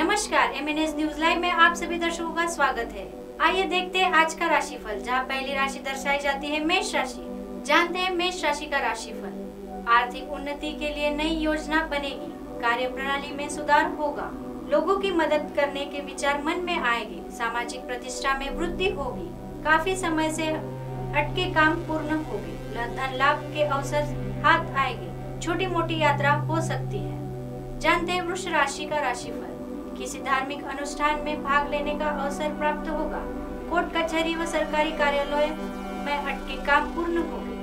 नमस्कार M N S news live में आप सभी दर्शकों का स्वागत है। आइए देखते हैं आज का राशिफल, जहाँ पहली राशि दर्शाई जाती है मेष राशि। जानते हैं मेष राशि का राशिफल। आर्थिक उन्नति के लिए नई योजना बनेगी। कार्य प्रणाली में सुधार होगा। लोगों की मदद करने के विचार मन में आएँगे। सामाजिक प्रतिष्ठा में वृद्धि होगी। काफ़ी समय से अटके काम पूर्ण होगी। धन लाभ के अवसर हाथ आएँगे। छोटी मोटी यात्रा हो सकती है। जानते हैं वृक्ष राशि का राशिफल। किसी धार्मिक अनुष्ठान में भाग लेने का अवसर प्राप्त होगा। कोर्ट कचहरी व सरकारी कार्यालय में अटके काम पूर्ण होंगे।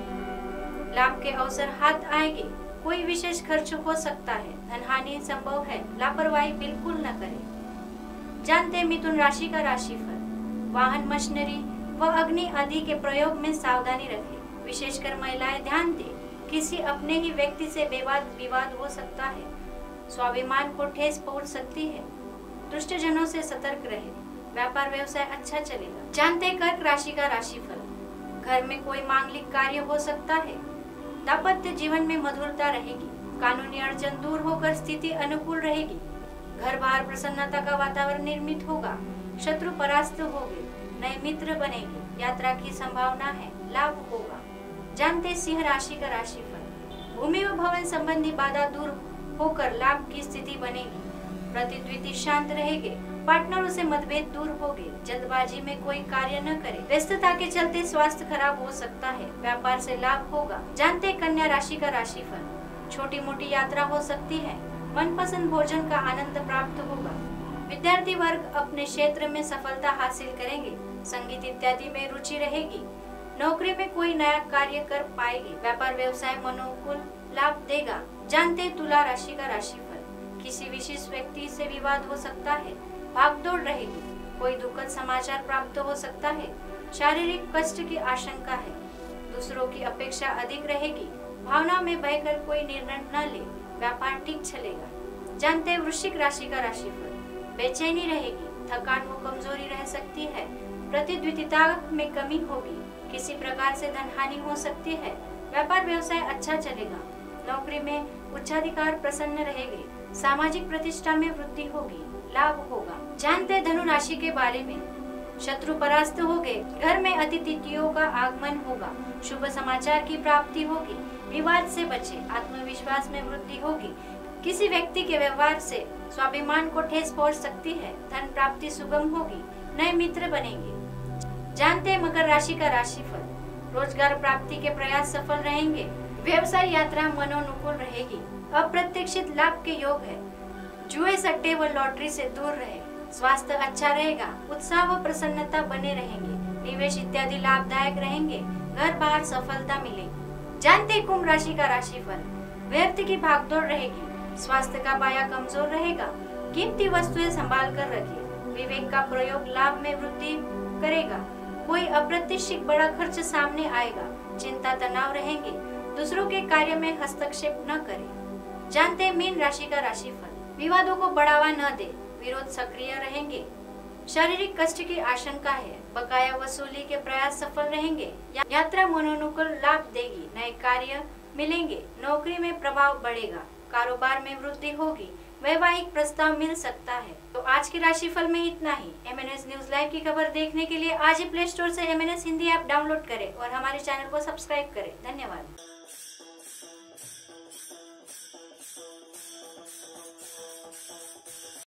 लाभ के अवसर हाथ आएँगे। कोई विशेष खर्च हो सकता है। धन हानि संभव है। लापरवाही बिल्कुल न करें। जानते हैं मिथुन राशि का राशिफल। वाहन मशीनरी व अग्नि आदि के प्रयोग में सावधानी रखें। विशेषकर महिलाएँ ध्यान दें, किसी अपने ही व्यक्ति से बेवाद विवाद हो सकता है। स्वाभिमान को ठेस पहुँच सकती है। दुष्ट जनों से सतर्क रहे। व्यापार व्यवसाय अच्छा चलेगा। जानते कर्क राशि का राशिफल। घर में कोई मांगलिक कार्य हो सकता है। दाम्पत्य जीवन में मधुरता रहेगी। कानूनी अड़चन दूर होकर स्थिति अनुकूल रहेगी। घर बाहर प्रसन्नता का वातावरण निर्मित होगा। शत्रु परास्त होंगे। नए मित्र बनेंगे। यात्रा की संभावना है। लाभ होगा। जानते सिंह राशि का राशिफल। भूमि व भवन संबंधी बाधा दूर होकर लाभ की स्थिति बनेगी। प्रतिद्विति शांत रहेंगे, पार्टनरों से मतभेद दूर होंगे, जल्दबाजी में कोई कार्य न करे। व्यस्तता के चलते स्वास्थ्य खराब हो सकता है, व्यापार से लाभ होगा। जानते कन्या राशि का राशिफल। छोटी मोटी यात्रा हो सकती है, मनपसंद भोजन का आनंद प्राप्त होगा। विद्यार्थी वर्ग अपने क्षेत्र में सफलता हासिल करेंगे, संगीत इत्यादि में रुचि रहेगी। नौकरी में कोई नया कार्य कर पाएगी व्यापार, व्यवसाय, मनोकुल लाभ देगा। जानते तुला राशि का राशिफल। किसी विशेष व्यक्ति से विवाद हो सकता है, भागदौड़ रहेगी। कोई दुखद समाचार प्राप्त हो सकता है, शारीरिक कष्ट की आशंका है। दूसरों की अपेक्षा अधिक रहेगी। भावना में बहकर कोई निर्णय न ले, व्यापार ठीक चलेगा। जानते वृश्चिक राशि का राशिफल। बेचैनी रहेगी, थकान व कमज़ोरी रह सकती है प्रतिद्विता में कमी होगी। किसी प्रकार से धन हानि हो सकती है। व्यापार व्यवसाय अच्छा चलेगा। नौकरी में उच्चाधिकार प्रसन्न रहेंगे। सामाजिक प्रतिष्ठा में वृद्धि होगी। लाभ होगा। जानते धनु राशि के बारे में। शत्रु परास्त हो गए घर में अतिथियों का आगमन होगा। शुभ समाचार की प्राप्ति होगी। विवाद से बचे। आत्मविश्वास में वृद्धि होगी। किसी व्यक्ति के व्यवहार से स्वाभिमान को ठेस पहुँच सकती है। धन प्राप्ति सुगम होगी। नए मित्र बनेंगे। जानते हैं मकर राशि का राशिफल। रोज़गार प्राप्ति के प्रयास सफल रहेंगे, व्यवसाय यात्रा मनोनुकूल रहेगी, अप्रत्याशित लाभ के योग है। जुए सट्टे व लॉटरी से दूर रहे, स्वास्थ्य अच्छा रहेगा, उत्साह व प्रसन्नता बने रहेंगे, निवेश इत्यादि लाभदायक रहेंगे, घर बाहर सफलता मिलेगी। जानते कुंभ राशि का राशिफल, व्यर्थ की भागदौड़ रहेगी, स्वास्थ्य का पाया कमज़ोर रहेगा, कीमती वस्तुएँ संभाल कर रखिए, विवेक का प्रयोग लाभ में वृद्धि करेगा। कोई अप्रत्याशित बड़ा खर्च सामने आएगा। चिंता तनाव रहेंगे। दूसरों के कार्य में हस्तक्षेप न करें। जानते मीन राशि का राशिफल। विवादों को बढ़ावा न दे। विरोध सक्रिय रहेंगे। शारीरिक कष्ट की आशंका है। बकाया वसूली के प्रयास सफल रहेंगे। यात्रा मनोनुकूल लाभ देगी। नए कार्य मिलेंगे। नौकरी में प्रभाव बढ़ेगा। कारोबार में वृद्धि होगी। वैवाहिक प्रस्ताव मिल सकता है। तो आज के राशिफल में इतना ही। M N S news live की खबर देखने के लिए आज ही प्ले स्टोर से M N S Hindi app download करें और हमारे चैनल को सब्सक्राइब करें। धन्यवाद।